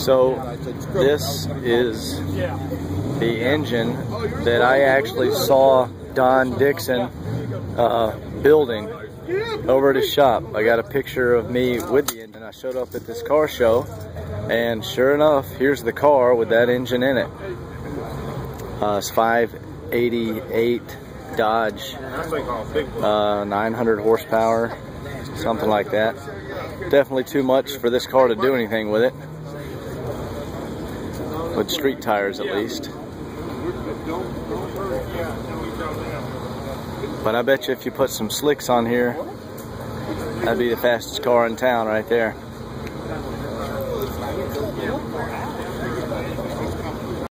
So this is the engine that I actually saw Don Dixon uh, building over at his shop. I got a picture of me with the engine. I showed up at this car show and sure enough, here's the car with that engine in it. Uh, it's 588 Dodge, uh, 900 horsepower, something like that. Definitely too much for this car to do anything with it. With street tires at least. But I bet you if you put some slicks on here, that'd be the fastest car in town right there.